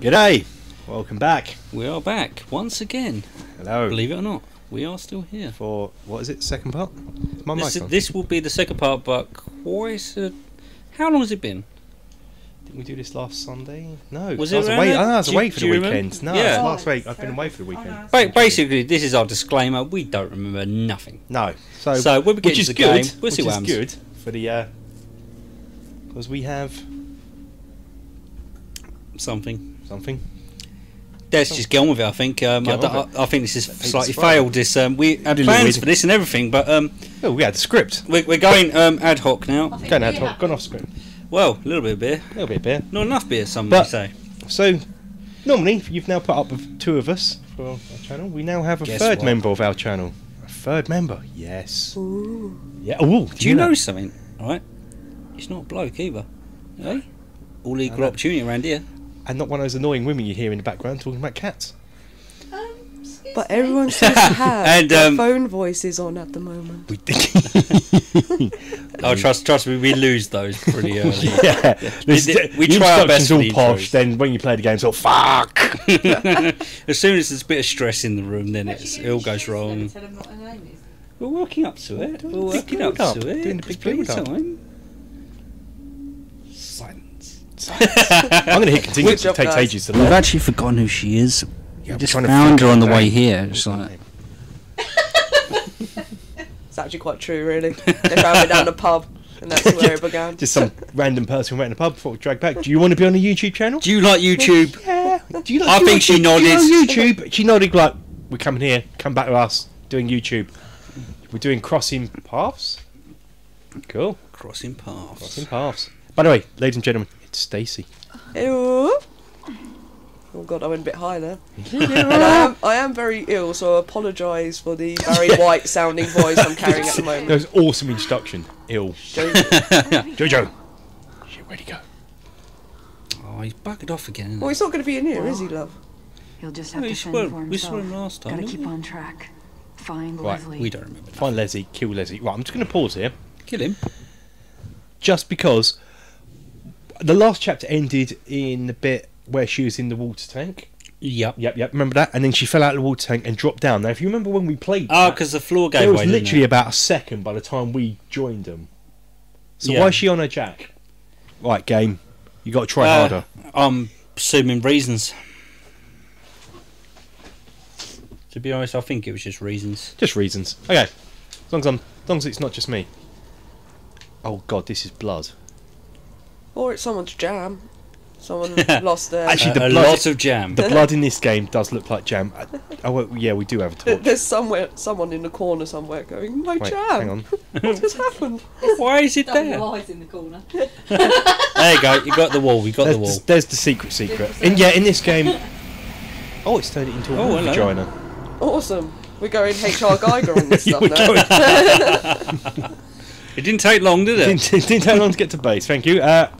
G'day. Welcome back. We are back once again. Hello. Believe it or not, we are still here. For what is it? Second part. My This, mic on. this will be the second part, but quite a, How long has it been? Didn't we do this last Sunday? No. Was I it was around away. then? I was Do you- away for the you remember? weekend. No, Yeah. it was Oh, last week. I've been away for the weekend. Oh, no. Basically, this is our disclaimer. We don't remember nothing. No. So, So when we get which is into the good. game, we'll see which what is happens. good for the uh, because we have Something. Something. Let's just get on with it. I think. Um, I, I- I think this is slightly failed. This um, we had Did a plans little for this and everything, but um, Oh, we had the script. we're, we're going um, ad hoc now. Going out, top, gone off script. Well, a little bit of beer, A little bit of beer. not enough beer. Some But- say. So, normally, you've now put up with two of us for our channel. We now have a Guess third what? member of our channel. A third member, yes. Yeah. Oh, Do you know something? Right, it's not a bloke either. Eh? All equal know. opportunity around here. And not one of those annoying women you hear in the background talking about cats. But everyone seems to have And, their um, phone voices on at the moment. We Oh, trust, trust me, we lose those pretty early. yeah. This- We- we try our best instructions all the posh. Then when you play the game, it's all fuck. as soon as there's a bit of stress in the room, then it's, it all goes wrong. Tell them what her name is. We're working up to it. We're working up build-up, to it. doing the big It's plenty build-up. time. Silence. I'm going to hit continue. It takes guys. ages to We've load. actually forgotten who she is. Yeah, I'm just trying to found her on the of way here. It's like, It's actually quite true, really. They found me down the pub, and that's where it began. Just some random person who went in the pub before we drag back. Do you want to be on a YouTube channel? do you like YouTube? Yeah. Do you like, I do you think like- she do you know nodded. YouTube. She nodded like, "We're coming here. Come back to us. Doing YouTube. We're doing crossing paths. Cool. Crossing paths. Crossing paths. By the way, ladies and gentlemen, it's Stacey. Ew. Oh god, I went a bit high there. I am, I am very ill, so I apologise for the Barry White sounding voice I'm carrying at the moment. That moment. was awesome instruction. Ill. Jojo. Shit, where'd he go? Oh, he's buggered off again. Isn't Well, he's not going to be in here, is he, love? He'll just have we to saw fend him- for we saw him last time, Gotta keep we? on track. Find Right, Leslie. we don't remember. that. Find Leslie, kill Leslie. Right, I'm just going to pause here. Kill him. Just because the last chapter ended in the bit where she was in the water tank. Yep. Yep, yep, remember that? And then she fell out of the water tank and dropped down. Now, if you remember when we played Oh, because the floor gave there was way. literally it? about a second by the time we joined them. So Yeah. why is she on her jack? Right, game. You got to try Uh, harder. I'm assuming reasons. To be honest, I think it was just reasons. Just reasons. Okay. As long as I'm, as long as it's not just me. Oh God, this is blood. Or it's someone's jam. Someone lost their. Actually, the a blood- lot of jam. The blood in this game does look like jam. Oh well, yeah, we do have a There- torch. There's somewhere, someone in the corner somewhere going, my Wait, jam. hang on. What has happened? Why is it Double there? eyes in the corner. There you go. You got the wall. You got There's the wall. the, there's the secret secret. And yeah, in this game. Oh, it's turned it into a Oh, wolf hello. vagina. Awesome. We're going HR Giger on this stuff we're now. going- It didn't take long, did it? didn't, didn't take long to get to base. Thank you. Uh,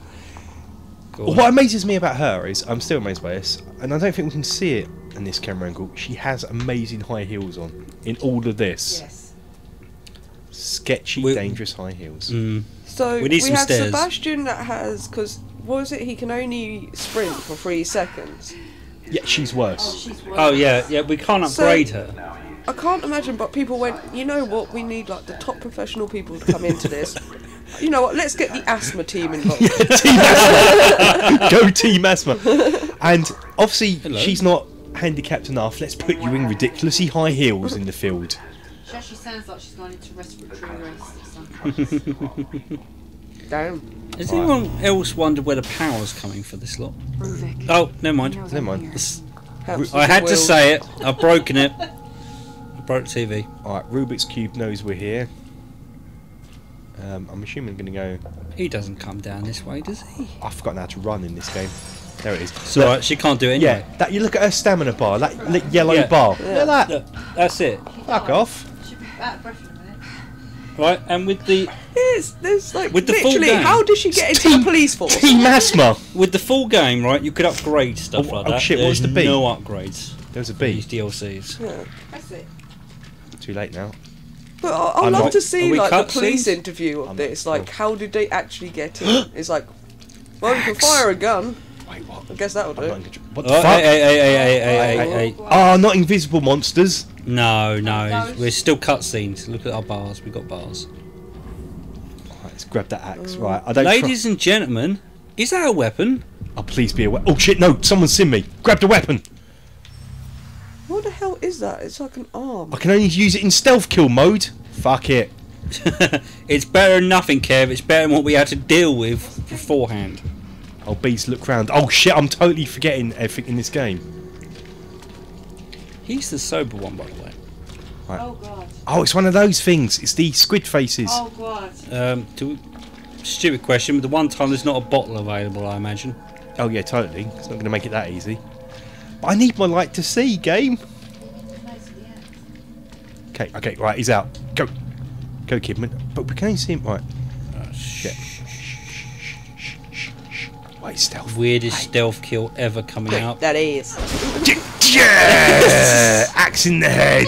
Go what amazes me about her is I'm still amazed by this, and I don't think we can see it in this camera angle. She has amazing high heels on in all of this. Yes. Sketchy, We- dangerous high heels. Mm. So We we, some have stairs. Sebastian that has because what was it? He can only sprint for three seconds. Yeah, she's worse. She's Oh yeah, yeah. We can't So- upgrade her. I can't imagine, but people went. You know what? We need like the top professional people to come into this. You know what? Let's get the asthma team involved. team asthma. Go team asthma. And obviously, Hello. she's not handicapped enough. Let's put you in ridiculously high heels in the field. She actually sounds like she's gone into respiratory arrest at some point. Damn. Has anyone else wondered where the power's coming for this lot? Ruvik. Oh, never mind. He Never mind. here. This- Helps I had to say it. I've broken it. I broke the TV. All right, Rubik's cube knows we're here. Um, I'm assuming I'm going to go. He doesn't come down this way, does he? I've forgotten how to run in this game. There it is. It's alright. She can't do it anyway. Yeah, that you look at her stamina bar, that li- yellow Yeah. bar. Look at that. Look, that's it. Fuck off. She'll be out of breath in a minute. Right, and with the Yes, there's like With the full literally. gang. How does she get into Team- the police force? Team asthma. with the full game, right? You could upgrade stuff Oh, like oh that. shit, There's what's the B? no upgrades. There's a for These DLCs. Yeah. That's it. Too late now. But I- I'd I'm love not- to see like the police scenes? interview of I'm this. not Like, how did they actually get in? It's like, well, you can fire a gun. Wait, what? I guess that'll I'm not do. in control. What the Oh, fuck? hey, hey, hey, hey, hey, hey, hey, hey. Oh, not invisible monsters. No, no, Those- we're still cutscenes. Look at our bars. We've got bars. Right, let's grab that axe. Mm. Right, I don't. tru- Ladies and gentlemen, is that a weapon? oh, please be a we- Oh shit! No, someone's seen me. Grab the weapon. What the hell is that? It's like an arm. I can only use it in stealth kill mode. Fuck it. it's better than nothing, Kev. It's better than what we had to deal with beforehand. Oh, beast, look round. Oh shit! I'm totally forgetting everything in this game. He's the sober one, by the way. Oh god. Oh, it's one of those things. It's the squid faces. Oh god. Um, do stupid question. But the one time there's not a bottle available, I imagine. Oh yeah, totally. It's not going to make it that easy. But I need my light to see game. Okay, okay, right. He's out. Go, go, Kidman. But we can only see him. Right. Oh, Shit. Wait, stealth. Weirdest stealth kill ever coming out. That is. Yeah! Axe in the head.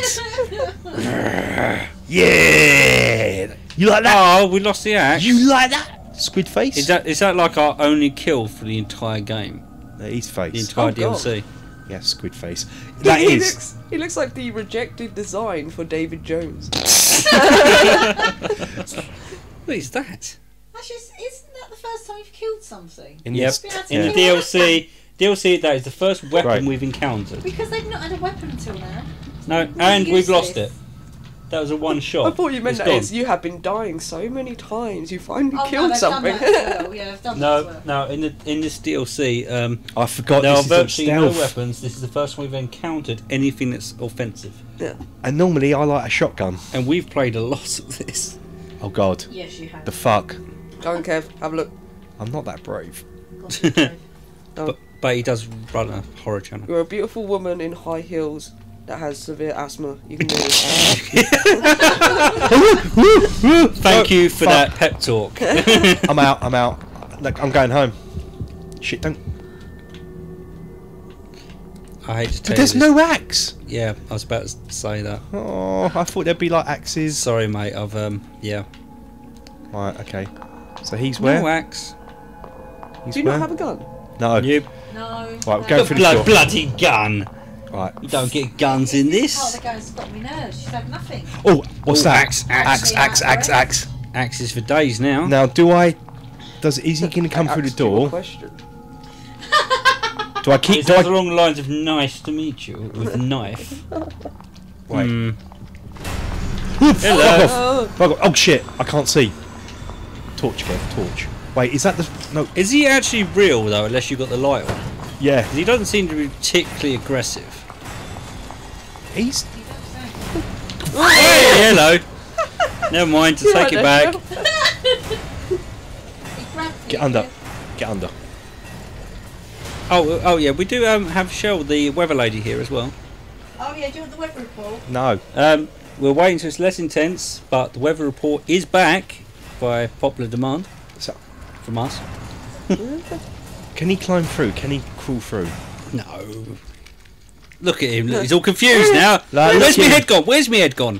yeah. You like that? Oh, we lost the axe. You like that? Squid face. Is that is that like our only kill for the entire game? No, his The face. entire Oh, God. DLC. Yeah, squid face. That he is. Looks, he looks like the rejected design for Davy Jones. What is that? Actually, isn't that the first time you've killed something? In Yep. In the yeah. DLC, DLC that is the first weapon Right. we've encountered. Because they've not had a weapon until now. No, and we've lost this? it. That was a one shot. I thought you meant It's that gone. you have been dying so many times. You finally Oh, killed they've something. Done that as well. Yeah, they've done that as No, well. no. In the in this DLC, um, I forgot there are this is virtually no weapons. This is the first time we've encountered anything that's offensive, yeah. And normally I like a shotgun. and we've played a lot of this. Oh god. Yes, you have. The fuck. Go on, Kev. Have a look. I'm not that brave. God, Dave. But but he does run a horror channel. You're a beautiful woman in high heels that has severe asthma. You can do this. Thank Oh, you for fuck. that pep talk. I'm out, I'm out. Look, I'm going home. Shit, don't. I hate to tell But there's you no axe! Yeah, I was about to say that. Oh, I thought there'd be like axes. Sorry, mate. I've um, yeah. Right, okay. So he's where? No axe. He's do you where? not have a gun? No. You No. Right, we're no. going the through the blood, door. bloody gun. Right. You don't get guns in this. of the game's got me nerves. She's had nothing. Oh, what's Oh, that? axe, axe, axe, axe, axe. Axes for days now. Now, do I? Does is he going to come through the Asked you a door? Question. Do I keep? It's Do I? along the lines of nice to meet you with knife. Wait. Hmm. Fuck Hello. off. Oh, Fuck off. Oh, oh shit! I can't see. Torch, Kev. Torch. Wait, is that the? No. Is he actually real though? Unless you've got the light on. Yeah. 'Cause he doesn't seem to be particularly aggressive. He's. You don't say. Hey, hello. Never mind. To take it back. Kev? He grabbed Get under. Get under. Oh, oh yeah. We do um, have Shell, the weather lady, here as well. Oh yeah, do you want the weather report? No. Um, we're waiting until it's less intense, but the weather report is back by popular demand So, from us. Can he climb through? Can he crawl through? No. Look at him. Look, he's all confused now. Like, Where's look my head gone? Where's my head gone?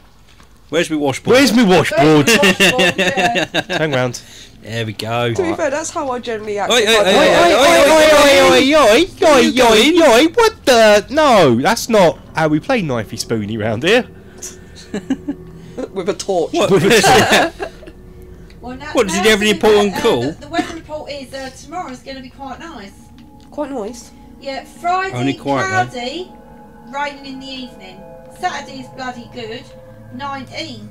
Where's my washboard? Where's my washboard? yeah. Hang round. There we go. To be fair, that's how I generally act. Oi, if oi, I oi, don't oi, like- oi, oi, oi, oi, oi, oi, oi, what the? No, that's not how we play knifey spoony round here. with a torch. What? Well, now, What, does he now have any the- important call? The, the weather report is uh, tomorrow's going to be quite nice. Quite nice. Yeah, Friday Only quite, though. cloudy, raining in the evening. Saturday is bloody good, 19.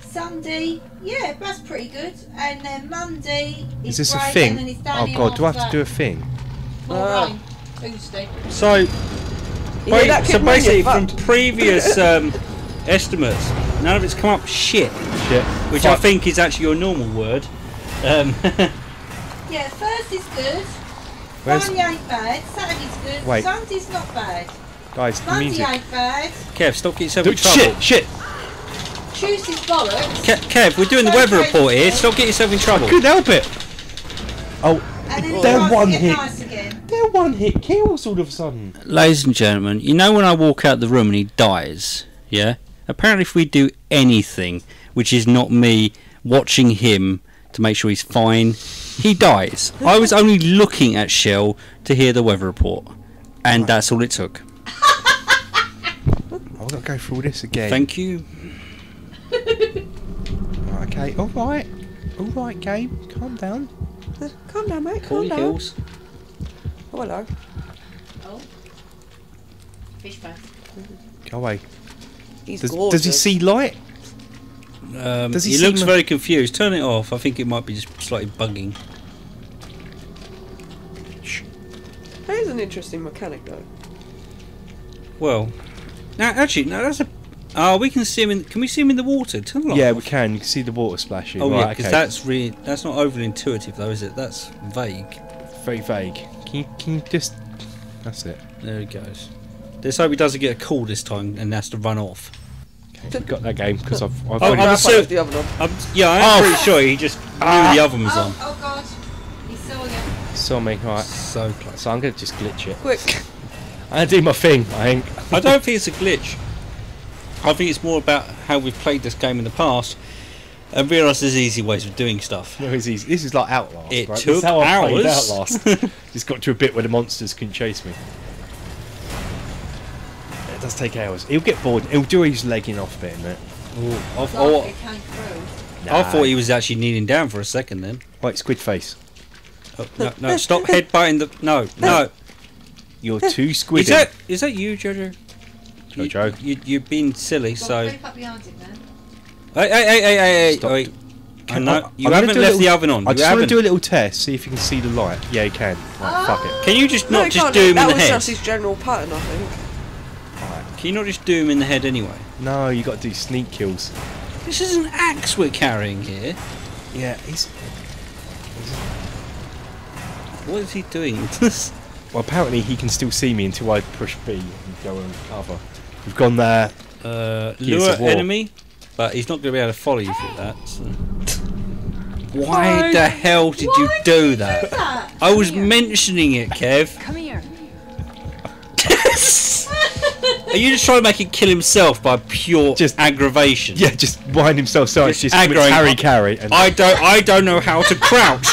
Sunday, yeah, that's pretty good. And then Monday Is is this a thing? And then Oh god, do I have after to do a thing? More Oh. rain, Tuesday. So, You hear so basically, from fucked. previous um, estimates, none of it's come up shit, Shit. which I think is actually your normal word. Um, Yeah, Thursday's good. Where's- Friday ain't bad. Saturday's good. Wait. Sunday's not bad. Guys, the Monday music. ain't bad. Kev, stop getting yourself in trouble. shit, shit. Tuesday's bollocks. Ke- Kev, we're doing the weather report here. Stop getting yourself in trouble. Couldn't help it. Oh, And then They're one hit. nice they're one hit kills all of a sudden. Ladies and gentlemen, you know when I walk out the room and he dies, yeah? Apparently, if we do anything which is not me watching him to make sure he's fine. He dies. I was only looking at Shell to hear the weather report, and that's all it took. I've got to go through all this again. Thank you. Okay, all right, all right, game, calm down. Calm down, mate. Corey Calm down. Hills. Oh, hello. Oh. Fish face. Go away. He's Does, gorgeous. does he see light? Um, Does he he, seem looks very confused. Turn it off. I think it might be just slightly bugging. That is an interesting mechanic, though. Well, now actually, no, that's a. Oh, we can see him in. Can we see him in the water? Turn the light Yeah, off. we can. You can see the water splashing. Oh right, yeah, because okay. that's really that's not overly intuitive though, is it? That's vague. very vague. Can you, can you just? That's it. There he goes. Let's hope he doesn't get a call this time and has to run off. Okay, got that game because I've. I've Oh, I'm Grab so- the oven on. Um, yeah, I'm Oh. pretty sure he just knew Ah. the oven was on. Oh, oh god. He saw you. saw me. Right. So close. So I'm gonna just glitch it. Quick. I'm do my thing. I think. I don't think it's a glitch. I think it's more about how we've played this game in the past and realised there's easy ways of doing stuff. No, it's easy. This is like Outlast. It right? took this is how I played hours. Outlast. just got to a bit where the monsters can't chase me. It does take hours. He'll get bored. He'll do his legging off bit in. Ooh, I, Like oh, oh, it. I thought he was actually kneeling down for a second then. Right, squid face. Oh, no, no, stop headbutting the. No, no. You're too squiddy. Is that is that you, Jojo? You- Jojo. You, you, have been silly, Go so. on, creep up behind him then. Hey, hey, hey, hey, hey, hey, Stop. wait. I Can- know, I- you I'm haven't do a left the oven on. I you just want to haven't. do a little test, see if you can see the light. Yeah, you can. Right, fuck it. Can you just No, not he just can't do him in the head? That was just his general pattern, I think. Can you not just do him in the head anyway? No, you got to do sneak kills. This is an axe we're carrying here. Yeah, he's. What is he doing? Well, apparently he can still see me until I push B and go and cover. We've gone there. uh, lure enemy, but he's not going to be able to follow you through that. so. Why the hell did you do did you that? that? I was mentioning it, Kev. Are you just trying to make it kill himself by pure Just- aggravation? Yeah, just wind himself so it's Just just aggroing. carry carry. And I don't. I don't know how to crouch.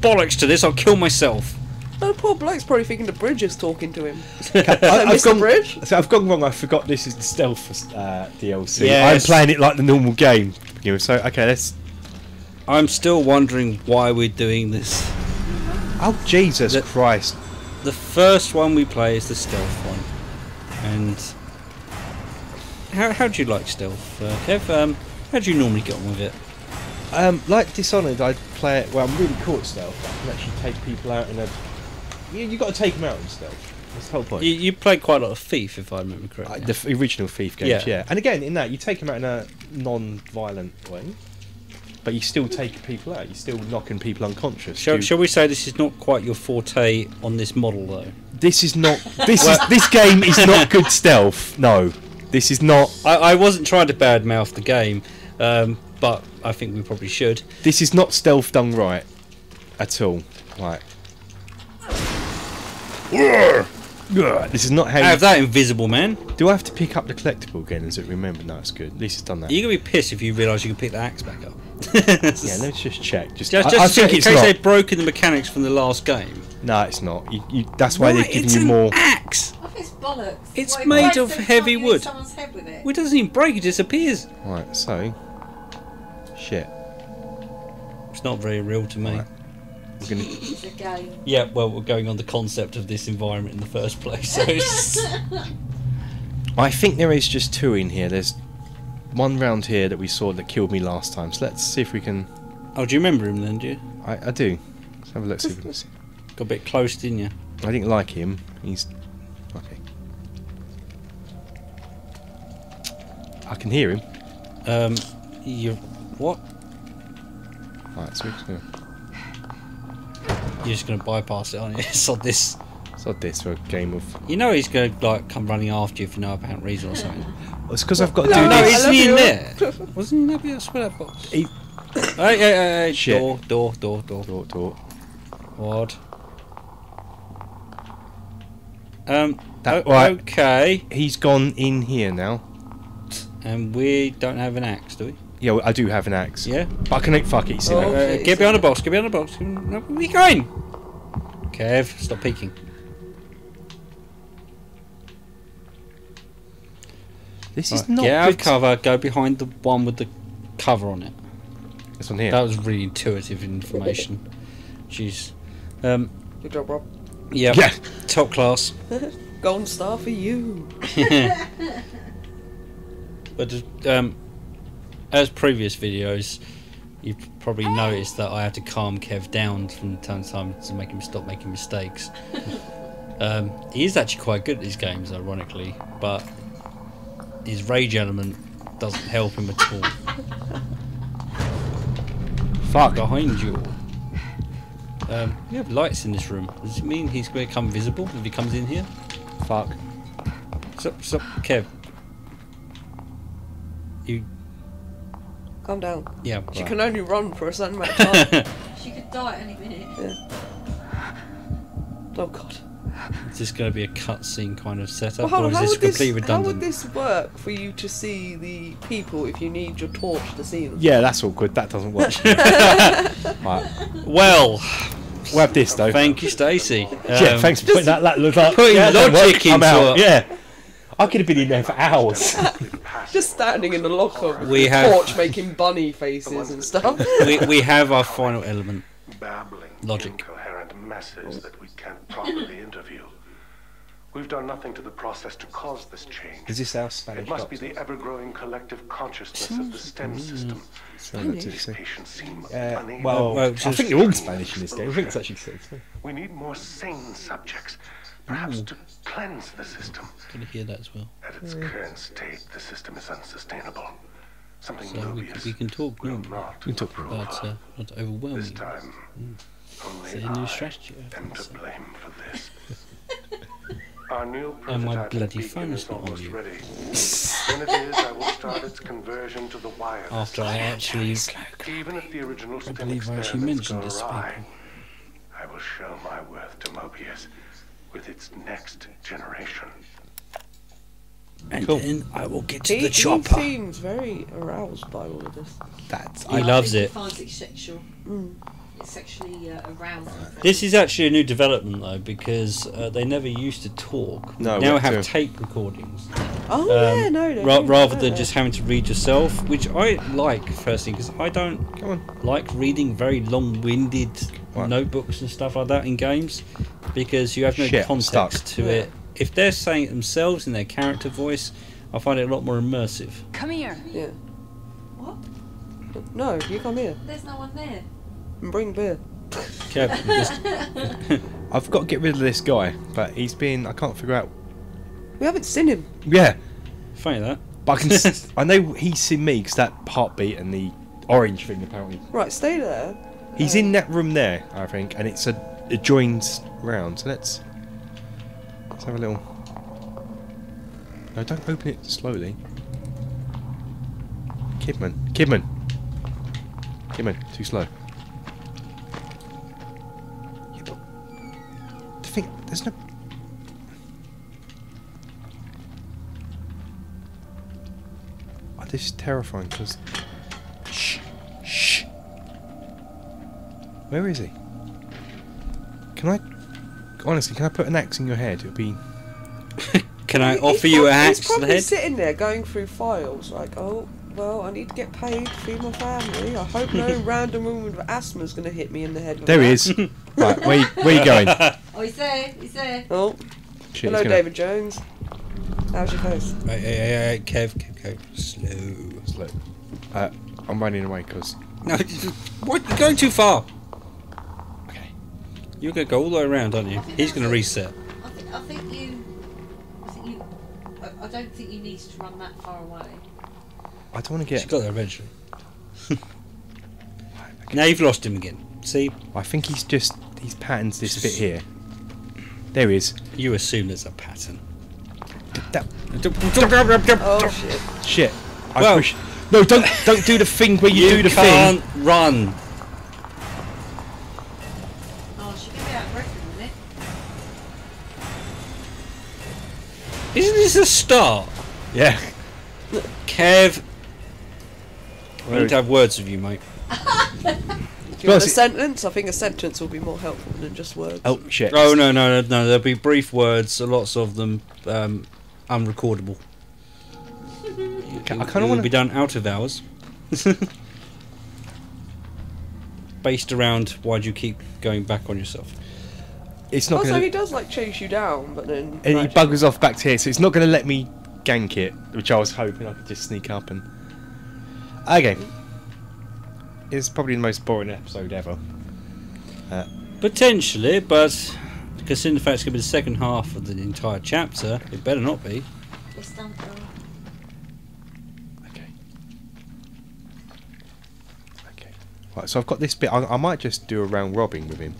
Bollocks to this! I'll kill myself. Oh, the poor bloke's probably thinking the bridge is talking to him. I, I've, gone, Bridge? So I've gone wrong. I forgot this is the stealth uh, DLC. Yes. I'm playing it like the normal game. You so okay, let's. I'm still wondering why we're doing this. Oh Jesus The- Christ! The first one we play is the stealth one, and how how do you like stealth, uh, Kev? Um, how do you normally get on with it? Um, like Dishonored, I play it. Well, I'm really cool at stealth. I can actually take people out in a. You, you got to take them out in stealth. That's the whole point. You, you played quite a lot of Thief, if I remember Uh, correctly. the f- original Thief games, Yeah. yeah. And again, in that, you take them out in a non-violent way, but you're still taking people out. You're still knocking people unconscious. shall, You- shall we say this is not quite your forte on this model, though? This is not. This is this game is not good stealth. No, this is not. I, I wasn't trying to badmouth the game, um, but I think we probably should. This is not stealth done right, at all. Right. This is not how. Have You, that invisible man. do I have to pick up the collectible again? Is it remember? No, it's good. At least it's done that. You're gonna be pissed if you realise you can pick the axe back up. yeah, let's just check. Just, Just, I, just I to check think in it's case not. they've broken the mechanics from the last game. No, it's not. You, you, that's why Right, they're giving it's you an more. axe. I think it's bollocks. It's What, made of heavy time you hit wood. Someone's head with it. Well, it doesn't even break; it disappears. Right, so. Shit. It's not very real to me. Right. We're gonna. It's a game. Yeah, well, we're going on the concept of this environment in the first place. So it's, I think there is just two in here. There's one round here that we saw that killed me last time. So let's see if we can. oh, do you remember him then? Do you? I, I do. Let's have a look. See if we can see. Got a bit close, didn't you? I didn't like him. He's okay. I can hear him. Um, you what? Right, so we're just gonna You're just gonna bypass it, aren't you? It's on this. sod this for a game of. You know he's gonna like come running after you for no apparent reason or something. It's because I've got to No, do No, no, this. I isn't he in there? Wasn't he in there? I swear that box. He- Hey, hey, hey, hey, Shit. door, door, door, door. Door, door. What? Um. That- right. Okay. He's gone in here now. And we don't have an axe, do we? Yeah, I do have an axe. Yeah. But I can fuck it. You see Oh. that? Uh, get behind the box. Get behind the box. No, Where are you going? Kev, stop peeking. This is not get out of good. cover. Go behind the one with the cover on it. This one here. That was really intuitive information. Jeez. Um, Good job, Rob. yeah. Yeah. Top class. Golden star for you. But um, as previous videos, you've probably noticed that I have to calm Kev down from time to time to make him stop making mistakes. um, he is actually quite good at these games, ironically, but his rage element doesn't help him at all. Fuck. Behind you. Um, we have lights in this room. Does it mean he's going to become visible if he comes in here? Fuck. Stop, stop, Kev. You, Calm down. yeah. She right. can only run for a certain amount of time. She could die any minute. Yeah. oh god. Is this going to be a cutscene kind of setup, Well, or is how this would, this, completely how would this work for you to see the people if you need your torch to see them? Yeah, that's awkward. That doesn't work. right. Well, We'll have this though. thank you, Stacey. yeah, Um, thanks for putting that. That look up. putting yeah, that logic worked. I'm into out. it. Yeah. I could have been in there for hours. Just standing in the locker with We a have- torch making bunny faces and stuff. we, we have our final element. babbling, Logic. incoherent messes that we can't properly interview. We've done nothing to the process to cause this change. Is this our Spanish It must be the ever-growing collective consciousness of the STEM system. Sounded These patients seem Uh, well, Well, I think they're all Spanish in this game. I think it's actually sexy. we need more sane subjects, perhaps to cleanse the system. Can you hear that as well? At its current state, the system is unsustainable. Something So we, we can talk will not We can talk approve. but uh, not overwhelm This you. time, only It's a new I strategy. I am to blame for this. Our new And my prototype bloody phone is is not on almost you. ready. when it is, I will start its conversion to the wireless. After I actually Even if the original STEM believe I actually experiments mentioned this awry. I will show my worth to Mobius with its next generation. and Cool. then I will get to He, the he chopper. seems very aroused by all of this. That's. He I, loves it. He finds it sexual. It's sexually uh, arousing. This is actually a new development though, because uh, they never used to talk. No, now we have have to- tape recordings. Oh um, yeah, no, no. ra- rather than just having to read yourself, which I like firstly because I don't Come on. like reading very long-winded What? notebooks and stuff like that in games because you have no Shit, context to Yeah. it. If they're saying it themselves in their character voice, I find it a lot more immersive. Come here. Yeah. What? No, you come here There's no one there. bring beer. Kev, just- I've got to get rid of this guy, but he's been. I can't figure out. We haven't seen him. Yeah, funny that. but I can. s- I know he's seen me because that heartbeat and the orange thing apparently. Right, stay there. He's in that room there, I think, and it's a, joined round. So let's let's have a little. No, don't open it slowly. Kidman, Kidman, Kidman, too slow. Yeah, but the thing, there's no. Oh, this is terrifying because. Where is he? Can I honestly? Can I put an axe in your head? It'll be. Can I He- offer you a prob- axe to the probably head? sitting there going through files, like, oh, well, I need to get paid to feed my family. I hope no random woman with asthma is going to hit me in the head. With There he is. right, where you, where you going? Oh, he's there. He's there. Oh, Shit, hello, he's gonna- Davy Jones. How's your face? Hey, hey, hey, hey, Kev, Kev, Kev, slow. Slow. Uh, I'm running away because. No, what? You're going too far. Okay. You're going to go all the way around, aren't you? He's going to reset. I think, I think you. I think you. I, I don't think you need to run that far away. I don't want to get... She get. got there eventually. now you've lost him again. See, I think he's just. He's patterns this bit here. There he is. you assume there's a pattern. Oh, shit. shit. I Well- push. No, don't don't do the thing where you, You do the thing. You can't run. Isn't this a start? Yeah. Kev, I need to have words with you, mate. Do you want a sentence? I think a sentence will be more helpful than just words. Oh shit. Oh no, no, no, no! There'll be brief words, lots of them, um, unrecordable. I It kind of will want be done out of hours. Based around why do you keep going back on yourself? It's not Also, going he does like chase you down, but then. And he Right. buggers off back to here, so it's not going to let me gank it, which I was hoping I could just sneak up and. Okay. It's probably the most boring episode ever. Uh, Potentially, but considering the fact it's going to be the second half of the entire chapter, it better not be. It's Okay. Okay. Right, so I've got this bit. I, I might just do a round robbing with him.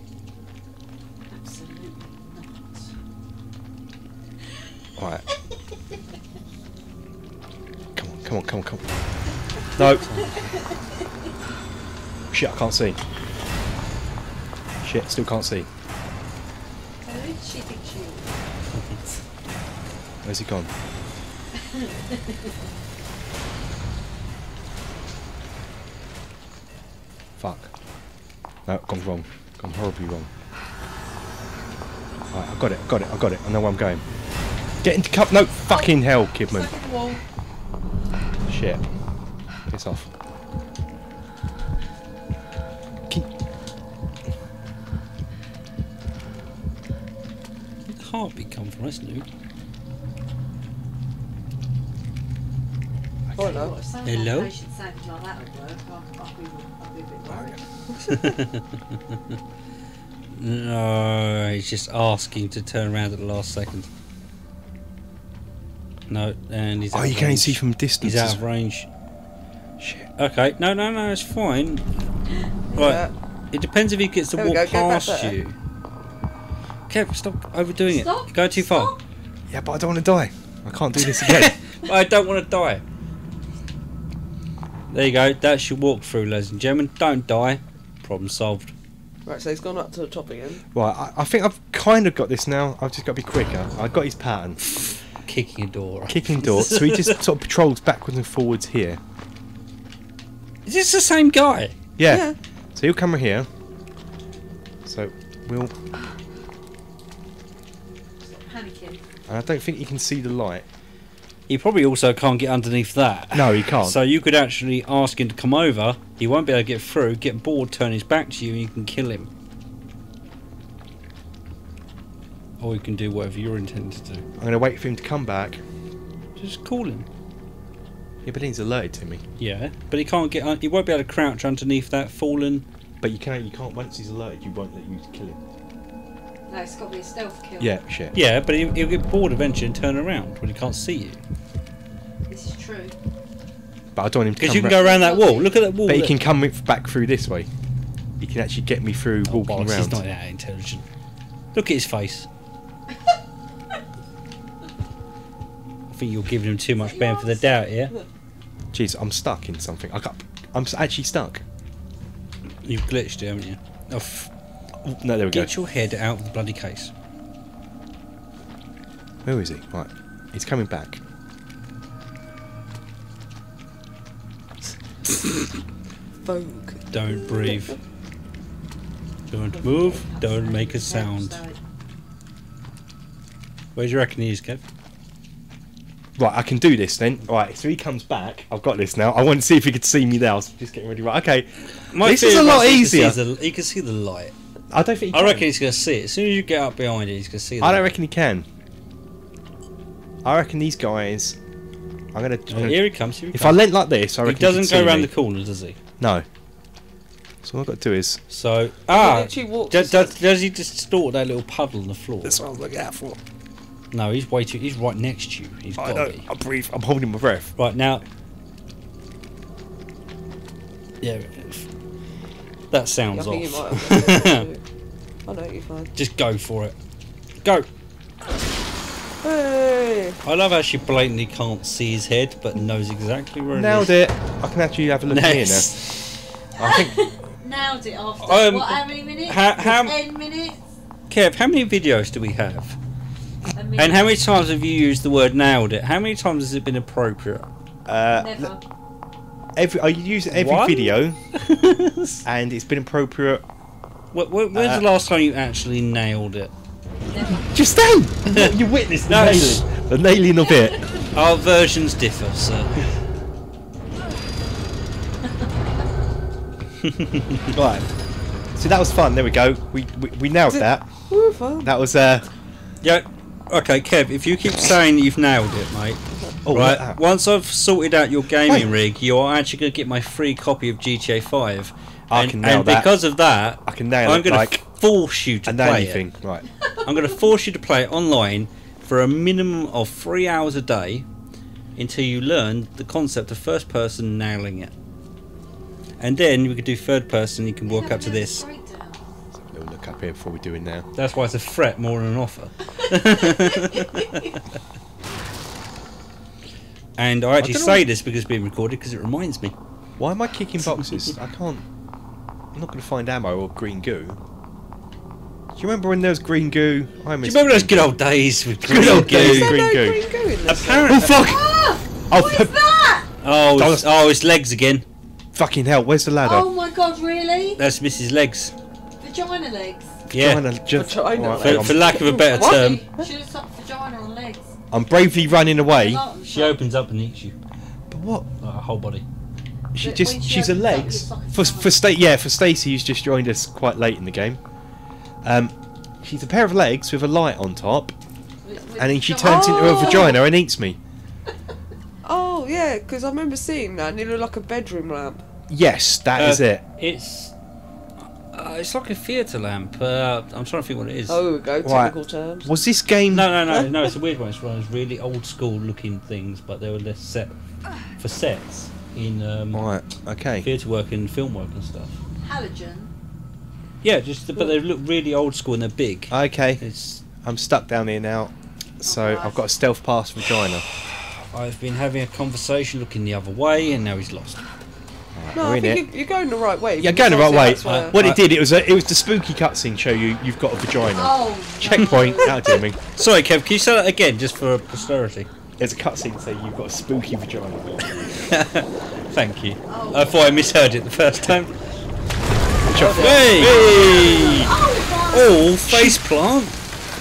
Come on, come on, come on. No. Shit, I can't see. Shit, still can't see. Who did she think she was? Where's he gone? Fuck. No, gone wrong. Gone horribly wrong. Right, I got it, I got it, I got it. I know where I'm going. Get into cup. No, fucking hell, Kidman. Stuck in the wall. Shit. Piss off. Can- Where'd the heartbeat come from? That's new. Oh, no. If Hello? had patient savage like that would work, I'd, I'd, be, I'd be a bit worried. No, he's just asking to turn around at the last second. No, and he's. Oh, out you of can only range. see from distance. He's out of range. Shit. Okay, no, no, no, it's fine. Right, Yeah. it depends if he gets to There walk go, go past there. you. Kev, stop overdoing Stop, it. You're going too far. stop. Yeah, but I don't want to die. I can't do this again. I don't want to die. There you go. That's your walkthrough, ladies and gentlemen. Don't die. Problem solved. Right, so he's gone up to the top again. right, I, I think I've kind of got this now. I've just got to be quicker. I've got his pattern. Kicking a door. Kicking door. so he just sort of patrols backwards and forwards here. Is this the same guy? Yeah. Yeah. So he'll come here. So we'll. Stop panicking. And I don't think you can see the light. He probably also can't get underneath that. No, he can't. So you could actually ask him to come over. He won't be able to get through. Get bored, turn his back to you, and you can kill him. Or you can do whatever you're intending to do. I'm going to wait for him to come back. Just call him. Yeah, but he's alerted to me. Yeah, but he can't get. Un- he won't be able to crouch underneath that fallen. But you can't. You can't. Once he's alerted, you won't let you kill him. No, it's got to be a stealth kill. Yeah. Shit. Yeah, but he, he'll get bored eventually and turn around when he can't see you. This is true. But I don't want him to. Because you can ra- go around that wall. Look at that wall. But he can come back through this way. He can actually get me through Oh, walking bollocks, around. he's not that intelligent. Look at his face. Think you're giving him too much bang for the doubt, yeah? Jeez, I'm stuck in something. I got. I'm actually stuck. You've glitched it, haven't you? Oh, f- Oh, no, there we go. get your head out of the bloody case. Where is he? Right, he's coming back. Vogue. Don't breathe. Don't move. Don't make a sound. So, Where do you reckon he is, Kev? Right, I can do this then. Right, so he comes back. I've got this now. I want to see if he could see me now. So just getting ready. Right, okay. This is a lot was he can see easier. the- He can see the light. I don't think. He I reckon he's going to see it. As soon as you get up behind it, he's going to see the I don't light. reckon he can. I reckon these guys. I'm gonna. Oh, here he comes. Here he if I comes. leant like this, I reckon he doesn't could go see around me. the corner, does he? No. So all I've got to do is. So ah, literally does, aside. does, does he distort that little puddle on the floor? That's what I was looking out for. No, he's way too. He's right next to you. He's I got know. to be. I breathe. I'm holding my breath. Right now. Yeah, that I sounds think you off. might. I know you're fine. Just go for it. Go. Hey! I love how she blatantly can't see his head, but knows exactly where it is. Nailed it it. I can actually have a look at Nice. here now. I think. nailed it after Um, what? How many minutes? how- how- Ten minutes. Kev, how many videos do we have? A minute. And how many times have you used the word nailed it? How many times has it been appropriate? Uh, Never. every I use it every What? video, and it's been appropriate. Wh- wh- when's Uh, the last time you actually nailed it? Just then, you witnessed the No, nailing, the nailing of it. Our versions differ, so. Right. So that was fun. There we go. We we, we nailed that. That was uh. Yeah. Okay, Kev. If you keep saying you've nailed it, mate. Oh, right. that- Once I've sorted out your gaming Wait. rig, you are actually going to get my free copy of GTA 5. I and, can nail and that. because of that, I can nail I'm going like to force you to and play anything. it. Right. I'm going to force you to play it online for a minimum of three hours a day until you learn the concept of first person nailing it. And then we could do third person. You can walk up to this. We'll up here before we do it now. That's why it's a threat more than an offer. and I actually don't say know- this because it's being recorded because it reminds me. Why am I kicking boxes? I can't. I'm not going to find ammo or green goo. Do you remember when there was green goo? I Do you remember those good old days with Good old green days. goo? Is there green no goo. green goo? Apparently, Oh fuck! Ah! Oh, What f- is that? oh, it's, oh, it's legs again. fucking hell! Where's the ladder? Oh my god, really? That's Mrs. Legs. Vagina legs. Yeah, Trying to just- Vagina Right, for, for lack of a better What? term, Should have stuck vagina on legs. I'm bravely running away. She opens up and eats you, But what? like a whole body. She But just she she's a opens up, legs like a for flower. for sta- yeah for Stacey who's just joined us quite late in the game. Um, she's a pair of legs with a light on top, With- with and then she vagina- turns into a Oh! vagina and eats me. Oh yeah, because I remember seeing that, and it looked like a bedroom lamp. Yes, that is Uh, it. It's it's like a theatre lamp. Uh, I'm trying to think what it is. Oh, we go technical terms. Was this game? No, no, no, no. It's a weird one. It's one of those really old school looking things, but they were less set for sets in um, Right. Okay. theatre work and film work and stuff. Halogen. Yeah, just but they look really old school and they're big. Okay. It's I'm stuck down here now, so Alright. I've got a stealth pass vagina. I've been having a conversation looking the other way, and now he's lost. Right, No, we're I think it. you're, you're going the right way. You're going the right way. obviously that's where- What I- it did, it was a, it was the spooky cutscene show you you've got a vagina. Oh. Checkpoint. How dear me. Sorry, Kev. Can you say that again, just for posterity? There's a cutscene saying you've got a spooky vagina. Thank you. Oh. I thought I misheard it the first time. Which I- Hey! Hey! Oh, Oh, face plant.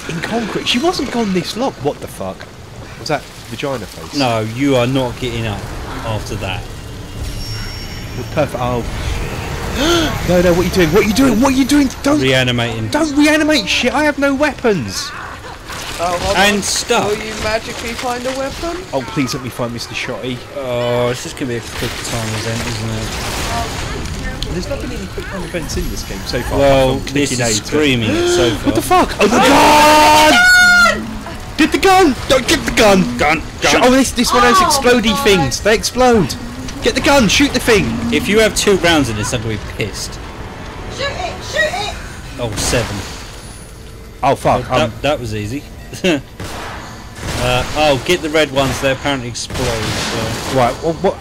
In concrete. She wasn't gone this long. What the fuck? Was that vagina face? No, you are not getting up after that. With perfect. Oh. no, no. What are you doing? What are you doing? What are you doing? Don't. Reanimating. don't reanimate shit. I have no weapons. Oh, And on. stuff. Will you magically find a weapon? Oh, please let me find Mr. Shotty. Oh, it's just gonna be a quick time event, isn't it? There's not been any quick time events in this game so far. Well, apart from this clicking is A to- screaming it so far. What the fuck? Oh, the gun! Get the gun! Don't get the gun! Gun, gun. oh, this this one has explodey God. things. They explode. Get the gun! Shoot the thing! If you have two rounds in this, I'm gonna be pissed. Shoot it! Shoot it! Oh, seven. Oh fuck! that, Um, that was easy. uh, oh, get the red ones. They apparently explode. So. right. Well, what?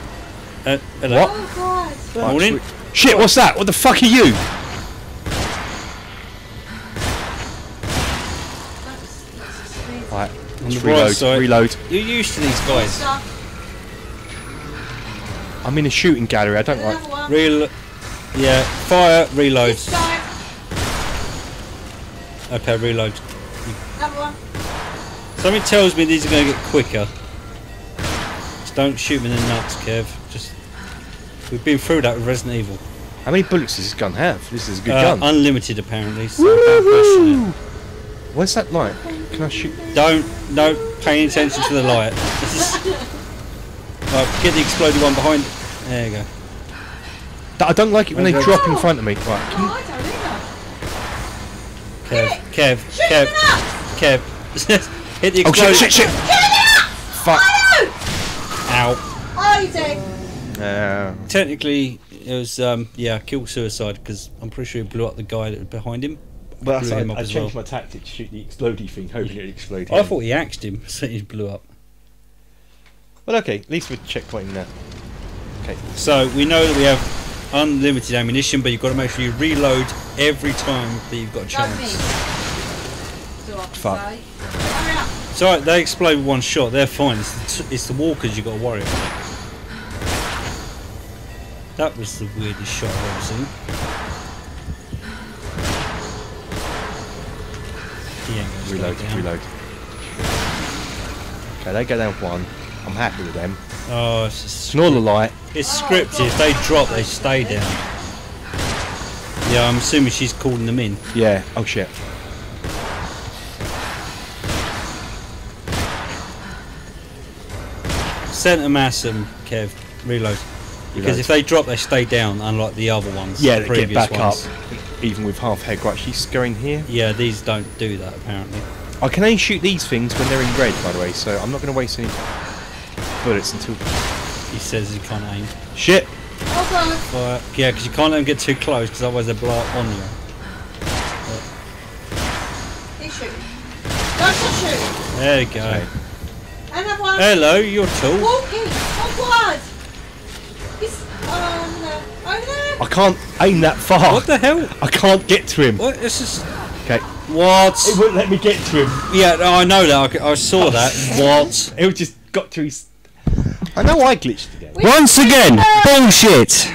Uh, hello. What? Oh god. Morning. Right. Shit! What's that? What the fuck are you? That's, that's a sweet Right. On Let's the bright reload. Reload. You're used to these guys. Stuff. I'm in a shooting gallery. I don't Another like. Real. Yeah. Fire. Reload. Okay. Reload. Another one. Something tells me these are going to get quicker. Just don't shoot me in the nuts, Kev. Just. We've been through that with Resident Evil. How many bullets does this gun have? This is a good Uh, gun. unlimited, apparently. So don't question it. Where's that light? Can I shoot? Don't don't pay attention to the light. right, get the exploded one behind. There you go. Th- I don't like it when they Okay. drop in front of me. Right. Oh, you, I don't either. Kev, Kev, Kev! Kev. Hit the explosion. oh exploded. shit! Shit! Shit! Fuck. Ow. Oh, you dead. Uh, Technically, it was um, yeah, kill suicide because I'm pretty sure he blew up the guy that was behind him. but that's, I, him I changed well. my tactic to shoot the explodey thing, hoping it exploded. I thought he axed him, so he blew up. Well, okay. At least we're checkpointing that. Okay. So we know that we have unlimited ammunition, but you've got to make sure you reload every time that you've got a chance. miss. So Fuck. say. Hurry up. So alright, they explode with one shot. They're fine. It's the, t- it's the walkers you've got to worry about. That was the weirdest shot I've ever seen. He ain't gonna slow Reload, down. reload. Okay, they go down one. I'm happy with them. Oh, it's, just the light. it's scripted. If they drop, they stay down. Yeah, I'm assuming she's calling them in. Yeah. Oh shit. Centre mass them, Kev. Reload. Because if they drop, they stay down, unlike the other ones. Yeah, the they get back ones. up. Even with half head. Right, she's going here. Yeah, these don't do that apparently. I can only shoot these things when they're in red, by the way. So I'm not going to waste any bullets until. He says he can't aim. Shit. Hold on. Fire. Yeah, because you can't let them get too close, because otherwise they blow up on you. He's shooting. That's a shoot. There you go. Okay. Another one. Hello, you're tall. Walking. Oh, Forward. He's um, oh no. Over there. I can't aim that far. What the hell? I can't get to him. What? This is Okay. what? It wouldn't let me get to him. Yeah, I know that. I, I saw that. What? It just got to his. I know I glitched again. Once again, bullshit.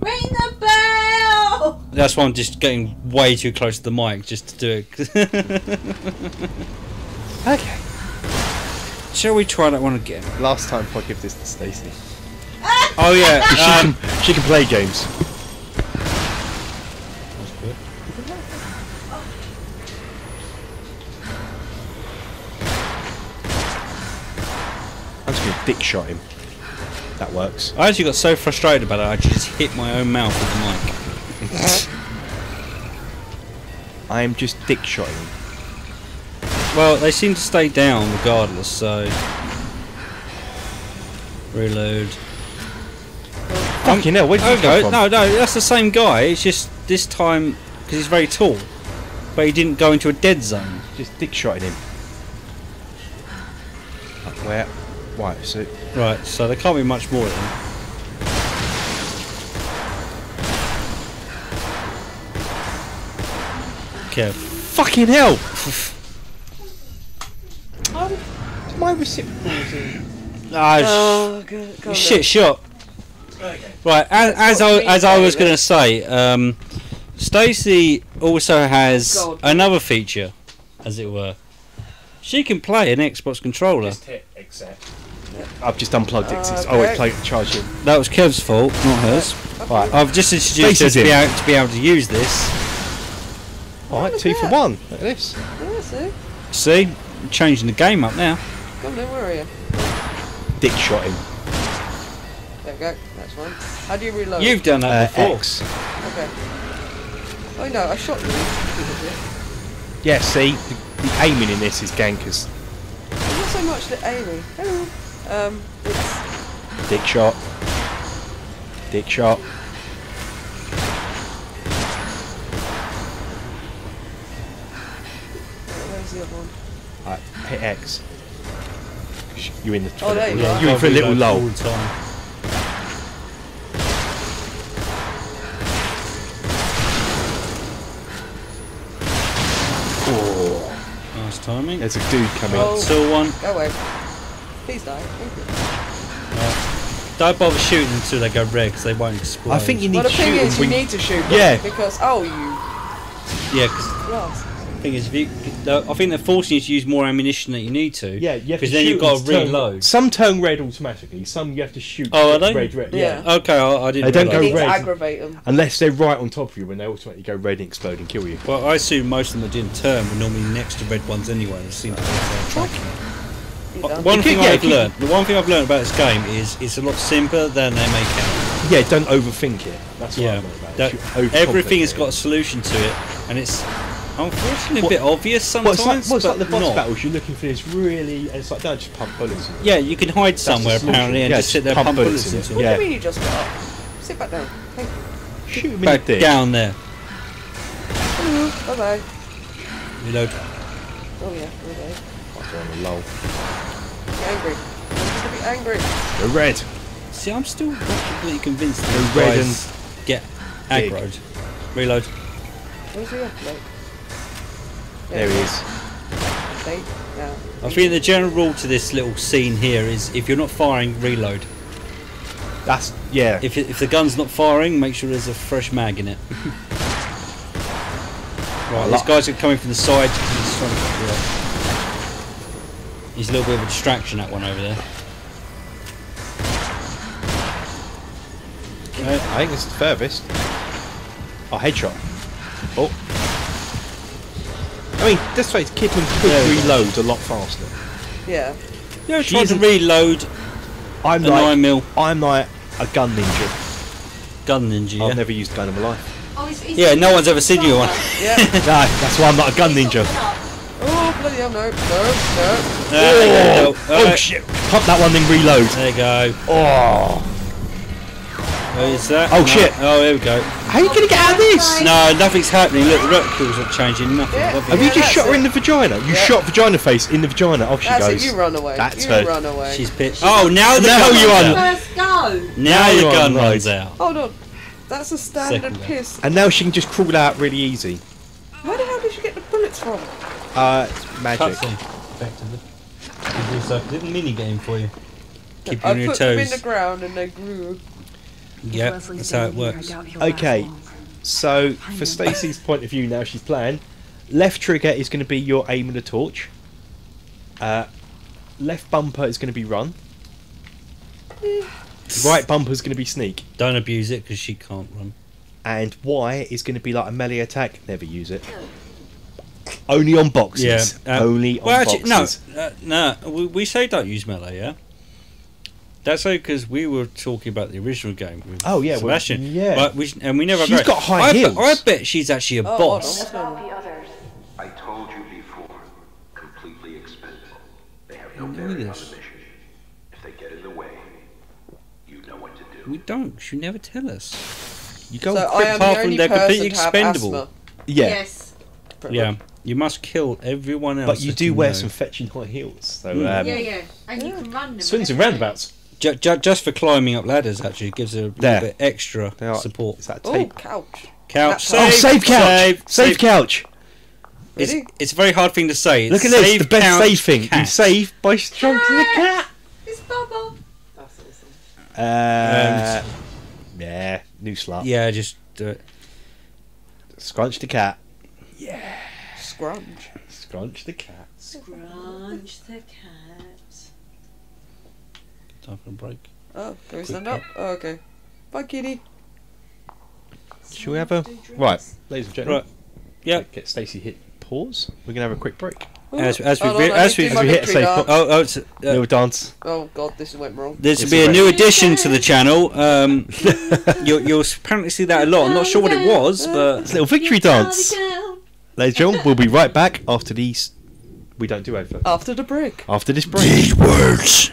Ring the bell. That's why I'm just getting way too close to the mic just to do it. Okay. Shall we try that one again? Last time I'll give this to Stacey. Oh yeah. She, Um, can, she can play games. I'm just going to dick shot him. That works. I actually got so frustrated about it, I just hit my own mouth with the mic. I am just dick shotting him. Well, they seem to stay down regardless, so. Reload. Fucking um, hell, where did you Okay, come from? no, no, that's the same guy. It's just this time because he's very tall, but he didn't go into a dead zone. Just dick shotting him. Where? Right, so Right, so there can't be much more then. Kev. fucking hell! My reciprocals in. Ah, sh- Oh, God, God, shit shot. Right, as, as I as I was gonna say, um, Stacey also has God. another feature, as it were. She can play an Xbox controller. hit accept. I've just unplugged it. 'cause it's- Okay. Oh, wait, play charge. That was Kev's fault, not hers. Right. I've just introduced her to be, able, to be able to use this. Alright, two for one. Look at this. Yeah, see? See, I'm changing the game up now. Come on, where are you? Dick shot him. There we go. That's one. How do you reload? You've done Uh, that before. X. Okay. Oh no, I shot you. Yeah, see, the, the aiming in this is gankers. Not so much the aiming. Hello. Um, it's Dick shot. Dick shot. where's the other one? Alright, hit X. You're in the. Oh, there you you're are. in for a little Reload all lull. the time. Oh, Nice timing. there's a dude coming. Oh. Still one. Go away. Please die. Thank you. Don't bother shooting until they go red because they won't explode. I think you need Well, the to thing shoot is, you need to shoot. them Yeah. Because oh, you Yeah, because blast. the thing is, if you, I think they're forcing you to use more ammunition than you need to. Yeah, you Because then you've got and to turn- reload. Some turn red automatically. Some you have to shoot. Oh, are they? Red, red. Yeah. Yeah. Okay, I, I didn't. They don't go realise. need to red. aggravate them. Unless they're right on top of you, when they automatically go red and explode and kill you. Well, I assume most of them that didn't turn were normally next to red ones anyway. They seem to be uh, tracking. You? One thing could- yeah, I've learned, the one thing I've learned about this game is it's a lot simpler than they make out. Yeah, don't overthink it. That's what I Yeah, learned about it. that, You overcomplicate everything has got a solution to it, and it's unfortunately a bit obvious Well, sometimes. it's like, well, it's like the boss not. battles. You're looking for this really, and it's like don't just pump bullets. In. Yeah, you can hide somewhere apparently and Yeah, just sit there pump pump bullets bullets in into it. What. Yeah. do you mean you just got up? Sit back down. Thank you. Shoot him in Back the down there. Bye bye. Reload. Oh yeah, okay. Fuck, they're on the lull. Be angry. Be angry. They're red. See, I'm still not completely convinced that The these red guys get big. aggroed. Reload. Where's the update? There he is. Update. Yeah. I think the general rule to this little scene here is if you're not firing, reload. That's yeah. If, if the gun's not firing, make sure there's a fresh mag in it. right, these guys are coming from the side. He's, trying to, yeah. He's a little bit of a distraction, that one over there. I think it's the furthest. Oh, headshot. Oh. I mean, this way, Kidman could There we go. reload a lot faster. Yeah. You know, She trying to isn't- reload I'm a like, 9 mil I'm like a gun ninja. gun ninja. Yeah, I've never used a gun in my life. Oh, it's, it's Yeah, no one's ever seen you on. Yeah. no, that's why I'm not a gun ninja. Oh, bloody hell, no, no, no. There you go. Oh Alright, oh, shit! Pop that one, then reload. There you go. Oh, Oh, is that? Oh, No. shit. Oh, there we go. how are you gonna get out of this? No, nothing's happening. Look, the reticles are changing. Nothing. Yeah. Nothing. Have you Yeah, just shot her it. in the vagina? You Yeah. shot vagina face in the vagina. Off she That's goes. it, you run away. That's you her. run away. She's pissed. Oh, now the Now gun you runs are- out. First go. Now Now the gun runs out. Hold on. That's a standard piss. And now she can just crawl out really easy. Where the hell did you get the bullets from? Uh, it's magic. Cutscene, effectively. It's also a little mini game for you. Keep you I on your put them in the ground and they grew. Yeah, that's how it works. Okay, so for Stacey's point of view now, she's playing. Left trigger is going to be your aim of the torch. Uh, left bumper is going to be run. Right bumper is going to be sneak. Don't abuse it because she can't run. And Y is going to be like a melee attack. Never use it. Only on boxes. Yeah. uh, Only on well, actually, boxes. no, uh, no. We, we say don't use melee, yeah. That's okay because we were talking about the original game with Oh, yeah, well, Sebastian. yeah. but we, and we never. She's agreed. got high I bet- heels. I bet she's actually a Oh, boss. what's the others. I told you before, completely expendable. They have no bearing on the mission. If they get in the way, you know what to do. We don't. She never tell us. You go So and I am apart the from only person completely to have expendable. asthma. Yeah, Yes. pretty Yeah, much. You must kill everyone else. but you that do wear know. some fetching high heels. So Mm. um, Yeah, yeah. And you can run them. swings and roundabouts. Ju- ju- just for climbing up ladders, actually, it gives a little There. bit extra are- support. Is that Oh, tape? couch. Couch, Oh, oh, save couch! save, Save, couch! It's, Really? it's a very hard thing to say. It's Look at this. The best couch, save thing. You save by stroking the cat. It's Bubble. That's awesome. Uh, yeah, new slut. Yeah, just do it. Scrunch the cat. Scrunch. Scrunch the cat. Scrunch the cat. Time for a break. Oh, can we Quick stand up? Oh, okay. Bye, kitty. Shall we have a right, ladies and gentlemen? Right. Yep. Get Stacey hit pause. We're gonna have a quick break. As, as we Hold on, I as need we to do as we hit victory a dance. safe oh oh it's, uh, Little dance. Oh god, this went wrong. there's to It's be a a new addition to the channel. Um, you'll, you'll apparently see that a lot. I'm not sure what it was, but It's a little victory dance. Down. Ladies and gentlemen, we'll be right back after these. We don't do adverts. After the break. After this break. words.